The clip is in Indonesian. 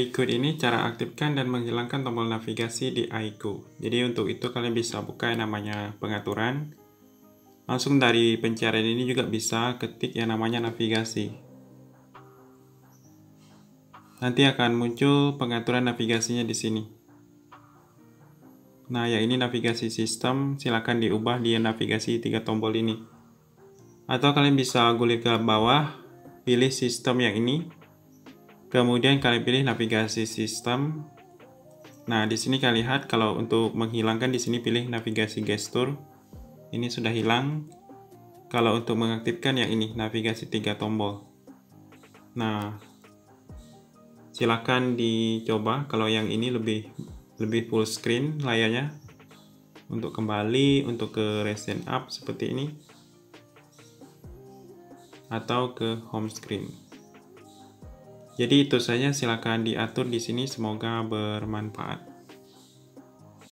Berikut ini cara aktifkan dan menghilangkan tombol navigasi di iGo. Jadi untuk itu kalian bisa buka yang namanya pengaturan. Langsung dari pencarian ini juga bisa ketik yang namanya navigasi. Nanti akan muncul pengaturan navigasinya di sini. Nah, ya ini navigasi sistem, silakan diubah di navigasi tiga tombol ini. Atau kalian bisa gulir ke bawah, pilih sistem yang ini, Kemudian kalian pilih navigasi sistem. Nah, di sini kalian lihat kalau untuk menghilangkan di sini pilih navigasi gestur. Ini sudah hilang. Kalau untuk mengaktifkan yang ini navigasi tiga tombol. Nah, silakan dicoba kalau yang ini lebih lebih full screen layarnya. Untuk kembali untuk ke recent up seperti ini atau ke home screen. Jadi itu saja silakan diatur di sini semoga bermanfaat.